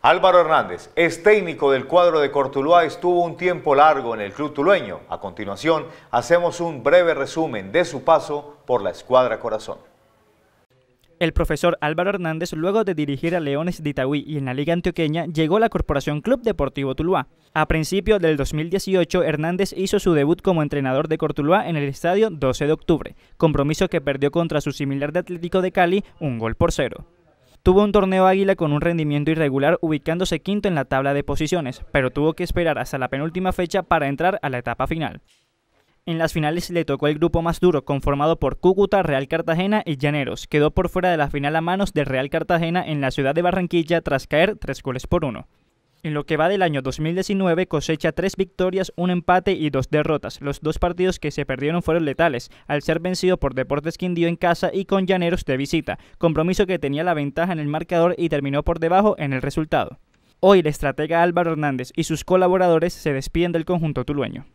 Álvaro Hernández es técnico del cuadro de Cortuluá, estuvo un tiempo largo en el club tulueño. A continuación, hacemos un breve resumen de su paso por la escuadra Corazón. El profesor Álvaro Hernández, luego de dirigir a Leones de Itagüí y en la Liga Antioqueña, llegó a la Corporación Club Deportivo Tuluá. A principios del 2018, Hernández hizo su debut como entrenador de Cortuluá en el estadio 12 de octubre, compromiso que perdió contra su similar de Atlético de Cali, un gol por cero. Tuvo un torneo águila con un rendimiento irregular ubicándose quinto en la tabla de posiciones, pero tuvo que esperar hasta la penúltima fecha para entrar a la etapa final. En las finales le tocó el grupo más duro, conformado por Cúcuta, Real Cartagena y Llaneros. Quedó por fuera de la final a manos de Real Cartagena en la ciudad de Barranquilla tras caer tres goles por uno. En lo que va del año 2019 cosecha tres victorias, un empate y dos derrotas. Los dos partidos que se perdieron fueron letales, al ser vencido por Deportes Quindío en casa y con Llaneros de visita, compromiso que tenía la ventaja en el marcador y terminó por debajo en el resultado. Hoy el estratega Álvaro Hernández y sus colaboradores se despiden del conjunto tulueño.